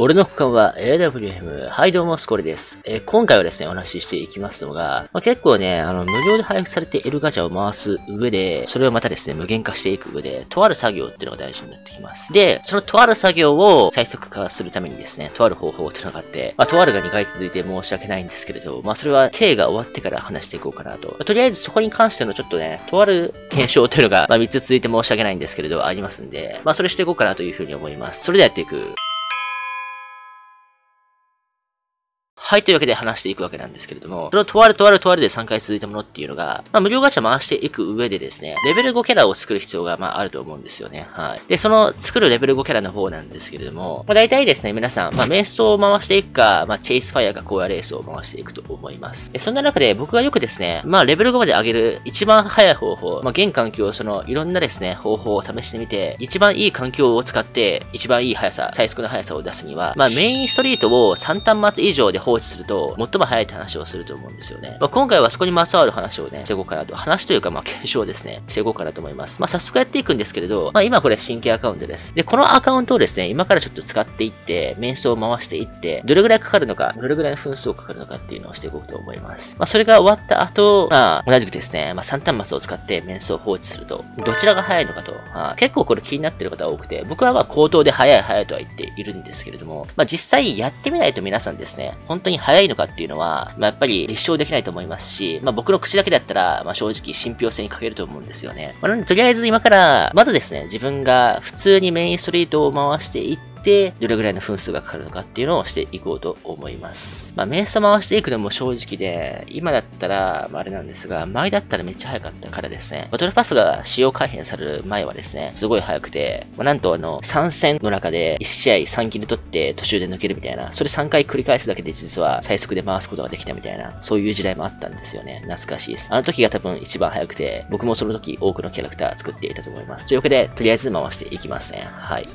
俺の区間は AWM。はい、どうも、スコレです。えー、今回はですね、お話ししていきますのが、まあ、結構ね、あの、無料で配布されているガチャを回す上で、それをまたですね、無限化していく上で、とある作業っていうのが大事になってきます。で、そのとある作業を最速化するためにですね、とある方法っていうのがあって、まあ、とあるが2回続いて申し訳ないんですけれど、まあ、それは、定が終わってから話していこうかなと。まあ、とりあえずそこに関してのちょっとね、とある検証というのが、まあ、3つ続いて申し訳ないんですけれど、ありますんで、まあ、それしていこうかなというふうに思います。それではやっていく。はい、というわけで話していくわけなんですけれども、そのとあるとあるとあるで3回続いたものっていうのが、まあ、無料ガチャ回していく上でですね、レベル5キャラを作る必要が、まあ、あると思うんですよね。はい。で、その作るレベル5キャラの方なんですけれども、まあ、大体ですね、皆さん、まあ、メイストを回していくか、まあ、チェイスファイアか荒野レースを回していくと思います。で、そんな中で僕がよくですね、まあ、レベル5まで上げる一番早い方法、まあ、現環境、その、いろんなですね、方法を試してみて、一番いい環境を使って、一番いい速さ、最速の速さを出すには、まあ、メインストリートを3端末以上で放置すると、最も早いって話をすると思うんですよね。まあ、今回はそこにまつわる話をね、していこうかなと。話というか、まあ、検証ですね、していこうかなと思います。まあ、早速やっていくんですけれど、まあ、今これ新規アカウントです。で、このアカウントをですね、今からちょっと使っていって、面相を回していって、どれぐらいかかるのか、どれぐらいの分数をかかるのかっていうのをしていこうと思います。まあ、それが終わった後、まあ、同じくですね、まあ、3端末を使って面相を放置すると、どちらが早いのかと、まあ、結構これ気になってる方多くて、僕はまあ、口頭で早い早いとは言っているんですけれども、まあ、実際やってみないと皆さんですね、本当に早いのかっていうのは、まあ、やっぱりり立証できないと思いますし、まあ僕の口だけだったら、まあ正直信憑性に欠けると思うんですよね。まあ、なのでとりあえず今から、まずですね、自分が普通にメインストリートを回していって、どれぐらいの分数がかかるのかっていうのをしていこうと思います。まあ、瞑想回していくのも正直で、今だったら、まあ、あれなんですが、前だったらめっちゃ早かったからですね、バトルパスが使用改変される前はですね、すごい早くて、まあ、なんとあの、3戦の中で1試合3キル取って途中で抜けるみたいな、それ3回繰り返すだけで実は最速で回すことができたみたいな、そういう時代もあったんですよね。懐かしいです。あの時が多分一番早くて、僕もその時多くのキャラクター作っていたと思います。というわけで、とりあえず回していきますね。はい。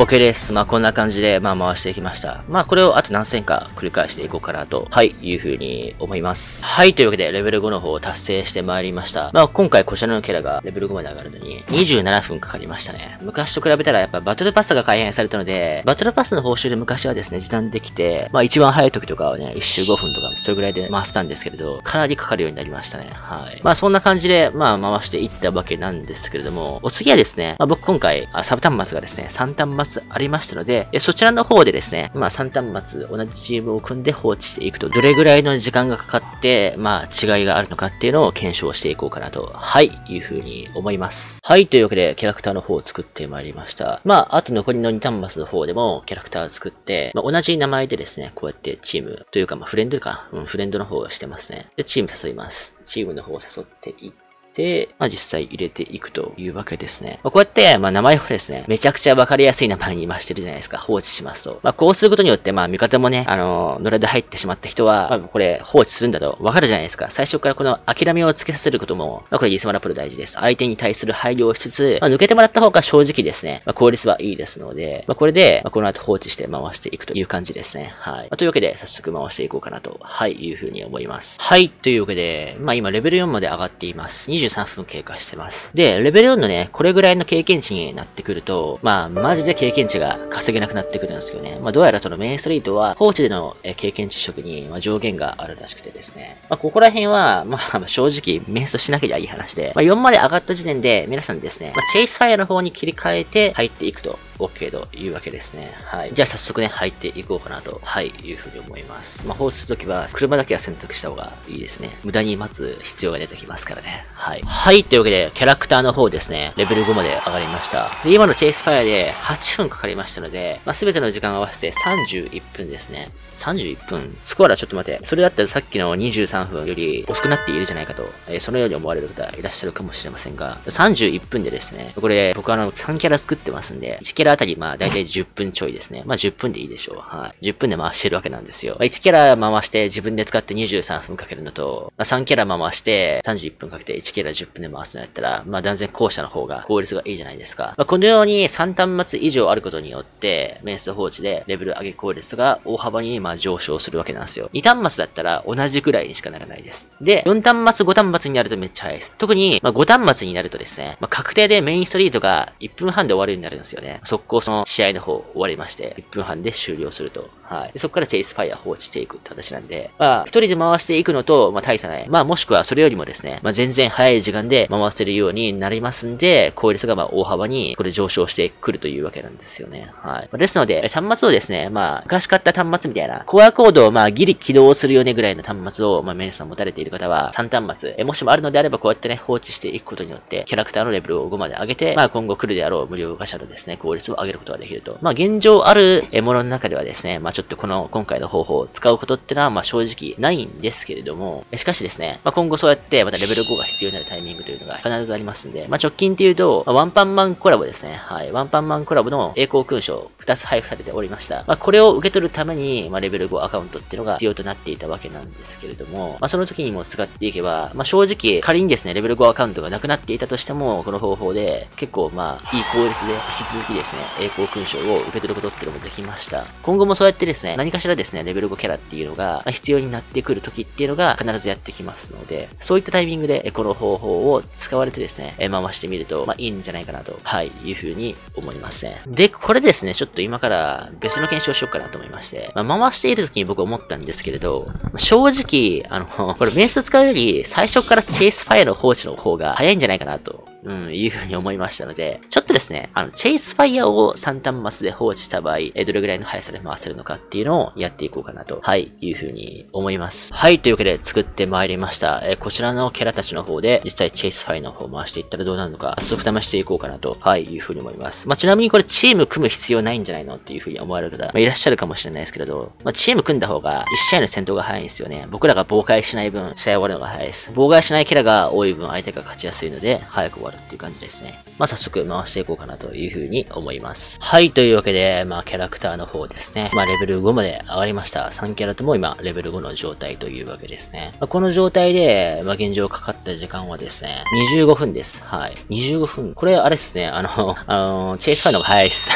OK です。まあこんな感じで、まあ回していきました。まあこれをあと何戦か繰り返していこうかなと、はい、いうふうに思います。はい、というわけでレベル5の方を達成してまいりました。まあ今回こちらのキャラがレベル5まで上がるのに27分かかりましたね。昔と比べたらやっぱバトルパスが改変されたので、バトルパスの報酬で昔はですね、時短できて、まあ一番早い時とかはね、1周5分とか、それぐらいで回したんですけれど、かなりかかるようになりましたね。はい。まあそんな感じで、まあ回していったわけなんですけれども、お次はですね、まあ僕今回、サブ端末がですね、3端末ありましたので、で、そちらの方でですね、まあ3端末同じチームを組んで放置していくと、どれぐらいの時間がかかって、まあ違いがあるのかっていうのを検証していこうかなと、はい、いうふうに思います。はい、というわけでキャラクターの方を作ってまいりました。まあ、あと残りの2端末の方でもキャラクターを作って、まあ、同じ名前でですね、こうやってチームというか、まあフレンドか、うん、フレンドの方をしてますね。で、チーム誘います。チームの方を誘っていって、で、まあ、実際入れていくというわけですね。まあ、こうやって、まあ、名前をですね、めちゃくちゃわかりやすい名前に今してるじゃないですか。放置しますと。まあ、こうすることによって、まあ、味方もね、あの、野良で入ってしまった人は、まあ、これ放置するんだとわかるじゃないですか。最初からこの諦めをつけさせることも、まあ、これイスマラプロ大事です。相手に対する配慮をしつつ、まあ、抜けてもらった方が正直ですね、まあ、効率はいいですので、まあ、これで、まあ、この後放置して回していくという感じですね。はい。まあ、というわけで、早速回していこうかなと、はい、いうふうに思います。はい、というわけで、まあ、今レベル4まで上がっています。23 3分経過してます。で、レベル4のね、これぐらいの経験値になってくると、まあ、マジで経験値が稼げなくなってくるんですけどね。まあ、どうやらそのメインストリートは、放置での経験値職に上限があるらしくてですね。まあ、ここら辺は、まあ、正直、メインストしなければいい話で、まあ、4まで上がった時点で、皆さんですね、まあ、チェイスファイアの方に切り替えて入っていくと OK というわけですね。はい。じゃあ早速ね、入っていこうかなと、はい、いうふうに思います。まあ、放するときは、車だけは選択した方がいいですね。無駄に待つ必要が出てきますからね。はい。はい、というわけで、キャラクターの方ですね、レベル5まで上がりました。で、今のチェイスファイアで8分かかりましたので、まあ、全ての時間を合わせて31分ですね。31分スコアラちょっと待て。それだったらさっきの23分より遅くなっているじゃないかと、えー、そのように思われる方いらっしゃるかもしれませんが、31分でですね、これ僕あの3キャラ作ってますんで、1キャラあたり、まあ、だいたい10分ちょいですね。まあ、10分でいいでしょう。はい。10分で回してるわけなんですよ。まあ、1キャラ回して自分で使って23分かけるのと、まあ、3キャラ回して31分かけて1キャラ10分で回すのやったら、まあ、断然後者の方が効率がいいじゃないですか。まあ、このように3端末以上あることによって、メンス放置でレベル上げ効率が大幅にまあ上昇するわけなんですよ。2端末だったら同じぐらいにしかならないです。で、4端末、5端末になるとめっちゃ早いです。特に、まあ、5端末になるとですね、まあ、確定でメインストリートが1分半で終わるようになるんですよね。速攻その試合の方終わりまして、1分半で終了すると。はい。でそこからチェイスファイア放置していくって形なんで、まあ、一人で回していくのと、まあ、大差ない。まあ、もしくはそれよりもですね、まあ、全然早い時間で回せるようになりますんで、効率がまあ、大幅にこれ上昇してくるというわけなんですよね。はい。ですので、端末をですね、まあ、昔買った端末みたいな、コアコードをまあ、ギリ起動するよねぐらいの端末を、まあ、皆さん持たれている方は、3端末、えもしもあるのであれば、こうやってね、放置していくことによって、キャラクターのレベルを5まで上げて、まあ、今後来るであろう無料ガシャのですね、効率を上げることができると。まあ、現状あるものの中ではですね、まあ、ちょっとこの、今回の方法を使うことってのは、まあ正直ないんですけれども、しかしですね、まあ今後そうやってまたレベル5が必要になるタイミングというのが必ずありますんで、まあ直近っていうと、まあ、ワンパンマンコラボですね。はい。ワンパンマンコラボの栄光勲章2つ配布されておりました。まあこれを受け取るために、まあレベル5アカウントっていうのが必要となっていたわけなんですけれども、まあその時にも使っていけば、まあ正直仮にですね、レベル5アカウントがなくなっていたとしても、この方法で結構まあいい効率で引き続きですね、栄光勲章を受け取ることっていうのもできました。今後もそうやってですね、何かしらですね、レベル5キャラっていうのが必要になってくる時っていうのが必ずやってきますので、そういったタイミングでこの方法を使われてですね、回してみると、まあいいんじゃないかなと、はい、いうふうに思いますね。で、これですね、ちょっと今から別の検証しようかなと思いまして、まあ、回している時に僕思ったんですけれど、正直、あの、これメンス使うより最初からチェイスファイアの放置の方が早いんじゃないかなとうん、いうふうに思いましたので、ちょっとですね、あの、チェイスファイヤーを3端末で放置した場合、えどれぐらいの速さで回せるのかっていうのをやっていこうかなと、はい、いうふうに思います。はい、というわけで作ってまいりました。えこちらのキャラたちの方で、実際チェイスファイの方を回していったらどうなるのか、早速試していこうかなと、はい、いうふうに思います。まあ、ちなみにこれチーム組む必要ないんじゃないのっていうふうに思われる方、まあ、いらっしゃるかもしれないですけれど、まあ、チーム組んだ方が1試合の戦闘が早いんですよね。僕らが妨害しない分、試合終わるのが早いです。妨害しないキャラが多い分、相手が勝ちやすいので、早く終わるっていう感じですね。まあ、早速回していこうかなというふうに思います。はい、というわけで、まあ、キャラクターの方ですね。まあ、レベル5まで上がりました。3キャラとも今、レベル5の状態というわけですね。まあ、この状態で、まあ、現状かかった時間はですね、25分です。はい。25分。これ、あれですね、あの、あの、チェイスファイアの方が早いっす。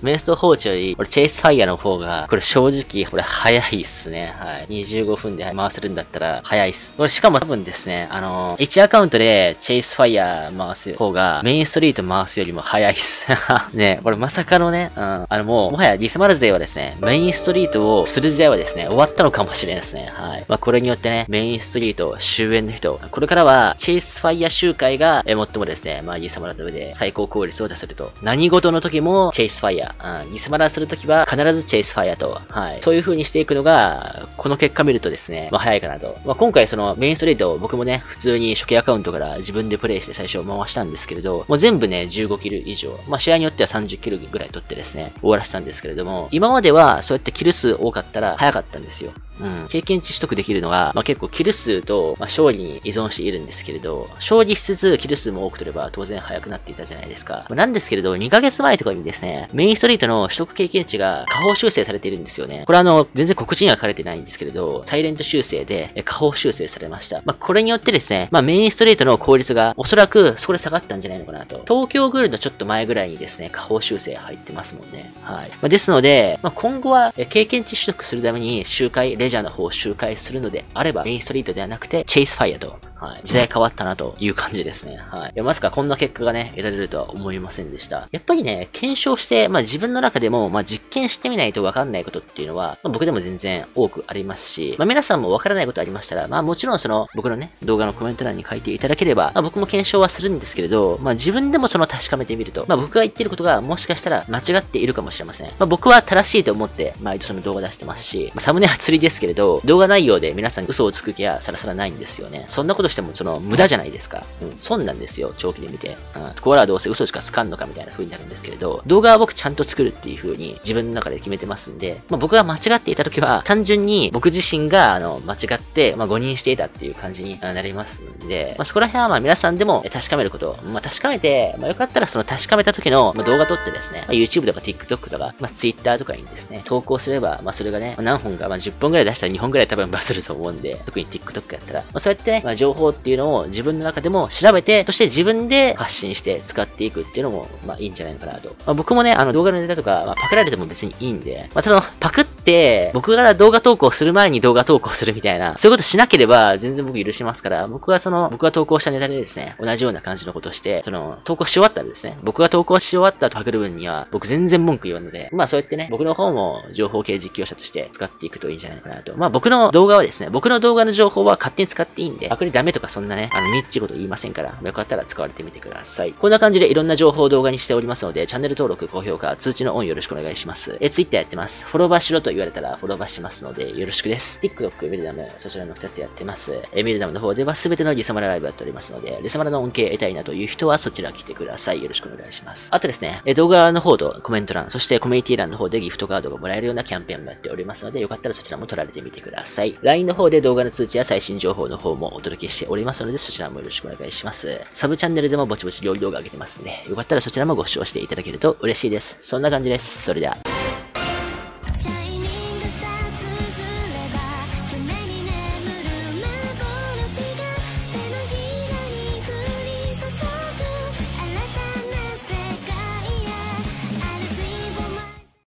メンスト放置より、これ、チェイスファイアの方が、これ正直、これ早いっすね。はい。25分で回せるんだったら、早いっす。これ、しかも多分ですね、あの、1アカウントで、チェイスファイア回す方が、メインストリート回すよりも早いっす。ね、これまさかのね、うん、あのもう、もはやリスマル勢はですね、メインストリートをする時代はですね、終わったのかもしれないですね。はい。まあ、これによってね、メインストリート終焉の人、これからは、チェイスファイヤー集会が、え、最もですね、まあ、リスマラの上で最高効率を出せると。何事の時も、チェイスファイヤー。うん、リスマラする時は、必ずチェイスファイヤーと。はい。そういう風にしていくのが、この結果見るとですね、まあ、早いかなと。まあ、今回その、メインストリート、僕もね、普通に初期アカウントから自分でプレイして最初回したんですけれど、もう全部ね、15キル以上、まあ試合によっては30キルぐらい取ってですね、終わらせたんですけれども、今まではそうやってキル数多かったら早かったんですよ。うん、経験値取得できるのが、まあ、結構キル数と、まあ、勝利に依存しているんですけれど、勝利しつつキル数も多く取れば当然速くなっていたじゃないですか。まあ、なんですけれど、2ヶ月前とかにですね、メインストリートの取得経験値が下方修正されているんですよね。これあの、全然告知には書かれてないんですけれど、サイレント修正で下方修正されました。まあ、これによってですね、まあ、メインストリートの効率がおそらくそこで下がったんじゃないのかなと。東京グールドちょっと前ぐらいにですね、下方修正入ってますもんね。はい。まあ、ですので、まあ、今後は経験値取得するために周回、レジャーの方を周回するのであれば、メインストリートではなくて、チェイスファイアとはい。時代変わったなという感じですね。はい。いやまさかこんな結果がね、得られるとは思いませんでした。やっぱりね、検証して、まあ自分の中でも、まあ実験してみないとわかんないことっていうのは、まあ、僕でも全然多くありますし、まあ皆さんもわからないことありましたら、まあもちろんその、僕のね、動画のコメント欄に書いていただければ、まあ僕も検証はするんですけれど、まあ自分でもその確かめてみると、まあ僕が言ってることがもしかしたら間違っているかもしれません。まあ僕は正しいと思って、毎度その動画出してますし、まあ、サムネは釣りですけれど、動画内容で皆さん嘘をつく気はさらさらないんですよね。そんなこととしてもその無駄じゃないですか。うん、損なんですよ、長期で見て。うん、スコアラーどうせ嘘しかつかんのかみたいな風になるんですけれど、動画は僕ちゃんと作るっていう風に自分の中で決めてますんで、まあ、僕が間違っていた時は、単純に僕自身が、あの、間違って、まあ、誤認していたっていう感じになりますんで、まあ、そこら辺はまあ皆さんでも確かめること、まあ、確かめて、まあ、よかったらその確かめた時の、まあ、動画撮ってですね、まあ、YouTube とか TikTok とか、まあ、Twitter とかにですね、投稿すれば、まあ、それがね、まあ、何本か、まあ、10本ぐらい出したら2本ぐらい多分バズると思うんで、特に TikTok やったら、まあ、そうやってね、まあ、情報っていうのを自分の中でも調べて、そして自分で発信して使っていくっていうのも、まあ、いいんじゃないのかなと。まあ、僕もね、あの動画のネタとか、まあ、パクられても別にいいんで、まあ、その、パクって、僕が動画投稿する前に動画投稿するみたいな、そういうことしなければ全然僕許しますから、僕はその、僕が投稿したネタでですね、同じような感じのことをして、その、投稿し終わったらですね、僕が投稿し終わったとパクる分には、僕全然文句言わんので、まあそうやってね、僕の方も情報系実況者として使っていくといいんじゃないかなと。まあ僕の動画はですね、僕の動画の情報は勝手に使っていいんで、パクリダメとかそんなね、あの、みっちこと言いませんから、よかったら使われてみてください。こんな感じでいろんな情報を動画にしておりますので、チャンネル登録、高評価、通知のオンよろしくお願いします。え、Twitter やってます。フォローバーしろと言われたらフォローバーしますので、よろしくです。TikTok、メルダム、そちらの2つやってます。え、メルダムの方では全てのリサマラライブやっておりますので、リサマラの恩恵得たいなという人はそちら来てください。よろしくお願いします。あとですね、え、動画の方とコメント欄、そしてコミュニティ欄の方でギフトカードがもらえるようなキャンペーンもやっておりますので、よかったらそちらも取られてみてください。LINE の方で動画の通知や最新情報の方もお届けしておりますので、そちらもよろしくお願いします。サブチャンネルでもぼちぼち料理動画上げてますんで、よかったらそちらもご視聴していただけると嬉しいです。そんな感じです。それでは。